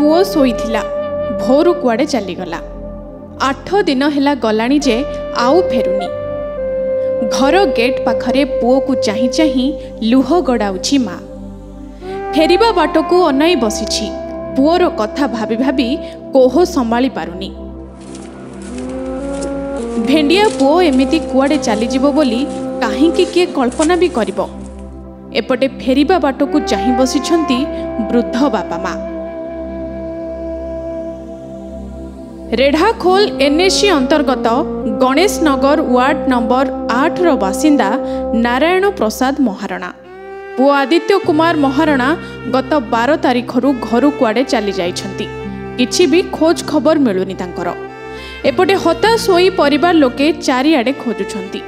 ପୁଅ ଶୋଇଥିଲା। ଭୋରୁ କୁଆଡ଼େ ଚାଲିଗଲା। ଆଠ ଦିନ ହେଲା ଗଲାଣି ଯେ ଆଉ ଫେରୁନି। ଘର ଗେଟ୍ ପାଖରେ ପୁଅକୁ ଚାହିଁ ଚାହିଁ ଲୁହ ଗଡ଼ାଉଛି ମା। ଫେରିବା ବାଟକୁ ଅନାଇ ବସିଛି। ପୁଅର କଥା ଭାବି ଭାବି କୋହ ସମ୍ଭାଳି ପାରୁନି। ଭେଣ୍ଡିଆ ପୁଅ ଏମିତି କୁଆଡ଼େ ଚାଲିଯିବ ବୋଲି କାହିଁକି କିଏ କଳ୍ପନା ବି କରିବ? ଏପଟେ ଫେରିବା ବାଟକୁ ଚାହିଁ ବସିଛନ୍ତି ବୃଦ୍ଧ ବାପା ମା। ରେଢ଼ାଖୋଲ ଏନ୍ଏସି ଅନ୍ତର୍ଗତ ଗଣେଶ ନଗର ୱାର୍ଡ ନମ୍ବର ଆଠର ବାସିନ୍ଦା ନାରାୟଣ ପ୍ରସାଦ ମହାରଣା। ପୁଅ ଆଦିତ୍ୟ କୁମାର ମହାରଣା ଗତ ବାର ତାରିଖରୁ ଘରୁ କୁଆଡ଼େ ଚାଲିଯାଇଛନ୍ତି କିଛି ବି ଖୋଜ ଖବର ମିଳୁନି ତାଙ୍କର। ଏପଟେ ହତାଶ ହୋଇ ପରିବାର ଲୋକେ ଚାରିଆଡ଼େ ଖୋଜୁଛନ୍ତି।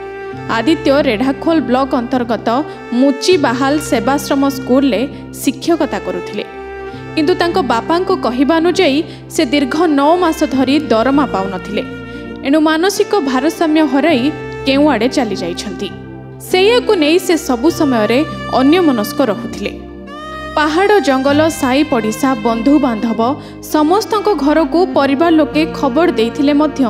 ଆଦିତ୍ୟ ରେଢ଼ାଖୋଲ ବ୍ଲକ ଅନ୍ତର୍ଗତ ମୁଚି ବାହାଲ ସେବାଶ୍ରମ ସ୍କୁଲରେ ଶିକ୍ଷକତା କରୁଥିଲେ। କିନ୍ତୁ ତାଙ୍କ ବାପାଙ୍କ କହିବା ଅନୁଯାୟୀ ସେ ଦୀର୍ଘ ନଅ ମାସ ଧରି ଦରମା ପାଉନଥିଲେ। ଏଣୁ ମାନସିକ ଭାରସାମ୍ୟ ହରାଇ କେଉଁଆଡ଼େ ଚାଲିଯାଇଛନ୍ତି ସେଇଆକୁ ନେଇ ସେ ସବୁ ସମୟରେ ଅନ୍ୟମନସ୍କ ରହୁଥିଲେ। ପାହାଡ଼ ଜଙ୍ଗଲ ସାଇ ପଡ଼ିଶା ବନ୍ଧୁବାନ୍ଧବ ସମସ୍ତଙ୍କ ଘରକୁ ପରିବାର ଲୋକେ ଖବର ଦେଇଥିଲେ ମଧ୍ୟ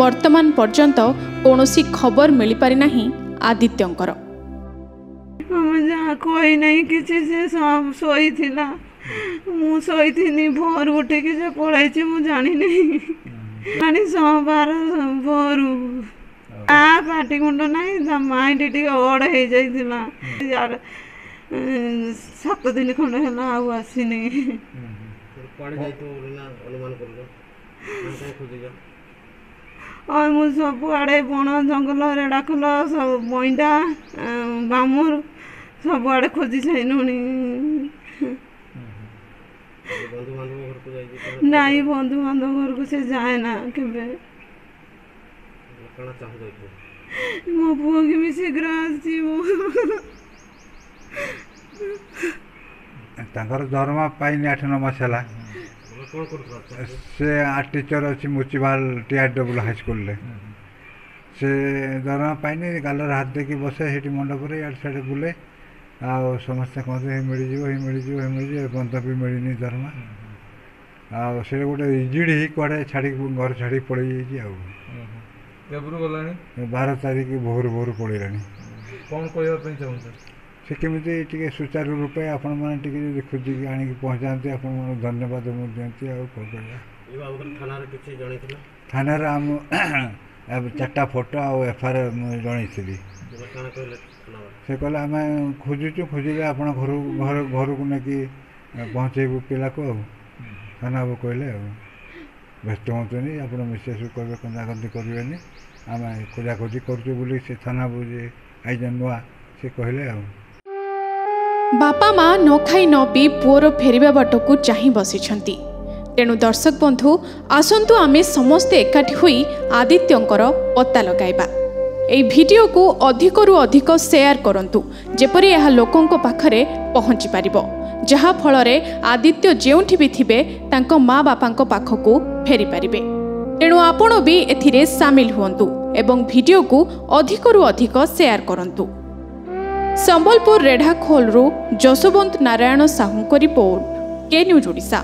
ବର୍ତ୍ତମାନ ପର୍ଯ୍ୟନ୍ତ କୌଣସି ଖବର ମିଳିପାରିନାହିଁ ଆଦିତ୍ୟଙ୍କର। ଯାହା କହିନାହିଁ କିଛି ସେ ଶୋଇଥିଲା ମୁଁ ଶୋଇଥିନି ଭୋରୁ ଉଠିକି ସେ ପଳେଇଛି ମୁଁ ଜାଣିନାହିଁ ଜାଣି ସୋମବାର ଭୋରୁ। ଆ ପାଟି କୁଣ୍ଡ ନାହିଁ ତା ମାଇଣ୍ଡ ଟିକେ ଅଡ଼ ହେଇଯାଇଥିଲା। ୟାର, ଉଁ, ସାତ ଦିନ ଖଣ୍ଡେ ହେଲା ଆଉ ଆସିନି। କୁଆଡ଼େ ଯାଇଥିବ ବୋଲି ନା ଅନୁମାନ କରିଲ ନା କାହିଁ ଖୋଜିଛ ଆଉ ମୁଁ ସବୁଆଡ଼େ ବଣ ଜଙ୍ଗଲ ରେଡ଼ାଖୋଲ ସବୁ ବଇଣ୍ଡା ବାମୁର ସବୁଆଡ଼େ ଖୋଜି ସାଇଲୁଣି ବନ୍ଧୁବାନ୍ଧବ ଘରକୁ ଯାଇଛି କ'ଣ ନାଇଁ ବନ୍ଧୁବାନ୍ଧବ ଘରକୁ ସେ ଯାଏ ନା କେବେ କ'ଣ ଚାହୁଁଛ ଏଠି ମୋ ପୁଅ କେମିତି ଶୀଘ୍ର ଆସିବ ତାଙ୍କର ଦରମା ପାଇନି ଆଠ ନଅ ମାସ ହେଲା ତମେ କ'ଣ କରୁଥିଲ ସେ ଆର୍ଟ ଟିଚର ଅଛି ମୁଚିବାଲ ଟିଆର୍ ଡବ୍ଲୁ ହାଇସ୍କୁଲରେ ସେ ଦରମା ପାଇନି ଗାଲରେ ହାତ ଦେଇକି ବସେ ସେଇଠି ମଣ୍ଡପରେ ଇଆଡ଼େ ସିଆଡ଼େ ବୁଲେ ଆଉ ସମସ୍ତେ କହନ୍ତି ହେଇ ମିଳିଯିବ ହେଇ ମିଳିଯିବ ହେଇ ମିଳିଯିବ ଏପର୍ଯ୍ୟନ୍ତ ବି ମିଳିନି ଦରମା ଆଉ ସେ ଗୋଟେ ଇଜିଡ଼ି ହେଇ କୁଆଡ଼େ ଛାଡ଼ିକି ଘର ଛାଡ଼ିକି ପଳେଇ ଯାଇଛି ଆଉ। କେବରୁ ଗଲାଣି? ବାର ତାରିଖ ଭୋରୁ ଭୋରୁ ପଳେଇଲାଣି। କ'ଣ କହିବା ପାଇଁ ଚାହୁଁଛ? ସେ କେମିତି ଟିକେ ସୁଚାରୁ ରୂପେ ଆପଣମାନେ ଟିକେ ଯଦି ଖୋଜିକି ଆଣିକି ପହଞ୍ଚାନ୍ତି ଆପଣମାନଙ୍କୁ ଧନ୍ୟବାଦ ମୁଁ ଦିଅନ୍ତି ଆଉ କ'ଣ କରିବା। ବାବଦରେ ଥାନାରେ କିଛି ଜଣେଇଥିଲ? ଥାନାରେ ଆମ ଚାରିଟା ଫଟୋ ଆଉ ଏଫଆଇଆର୍ ମୁଁ ଜଣେଇଥିଲି। ତୁମେ କ'ଣ କହିଲେ ଥାନାବାଲା ସେ କହିଲେ ଆମେ ଖୋଜୁଛୁ ଖୋଜିଲେ ଆପଣ ଘରକୁ ଘର ଘରକୁ ନେଇକି ପହଞ୍ଚେଇବୁ ପିଲାକୁ ଆଉ। ଥାନାବାବୁ କହିଲେ ଆଉ ବ୍ୟସ୍ତ ହୁଅନ୍ତୁନି ଆପଣ ମିସେସ୍କୁ କହିବେ କନ୍ଦାକନ୍ଦି କରିବେନି। ଆମେ ଖୋଜାଖୋଜି କରୁଛୁ ବୋଲି ସେ ଥାନାବାବୁ ଯେ ଆଇଛନ୍ତି ନୂଆ ସେ କହିଲେ ଆଉ ବାପା ମା ନ ଖାଇ ନ ପିଇ ପୁଅର ଫେରିବା ବାଟକୁ ଚାହିଁ ବସିଛନ୍ତି। ତେଣୁ ଦର୍ଶକ ବନ୍ଧୁ ଆସନ୍ତୁ ଆମେ ସମସ୍ତେ ଏକାଠି ହୋଇ ଆଦିତ୍ୟଙ୍କର ପତ୍ତା ଲଗାଇବା। ଏହି ଭିଡ଼ିଓକୁ ଅଧିକରୁ ଅଧିକ ସେୟାର କରନ୍ତୁ ଯେପରି ଏହା ଲୋକଙ୍କ ପାଖରେ ପହଞ୍ଚି ପାରିବ ଯାହାଫଳରେ ଆଦିତ୍ୟ ଯେଉଁଠି ବି ଥିବେ ତାଙ୍କ ମା ବାପାଙ୍କ ପାଖକୁ ଫେରିପାରିବେ। ତେଣୁ ଆପଣ ବି ଏଥିରେ ସାମିଲ ହୁଅନ୍ତୁ ଏବଂ ଭିଡ଼ିଓକୁ ଅଧିକରୁ ଅଧିକ ସେୟାର କରନ୍ତୁ। ସମ୍ବଲପୁର ରେଢ଼ାଖୋଲରୁ ଯଶୋବନ୍ତ ନାରାୟଣ ସାହୁଙ୍କ ରିପୋର୍ଟ କେ ନ୍ୟୁଜ୍ ଓଡ଼ିଶା।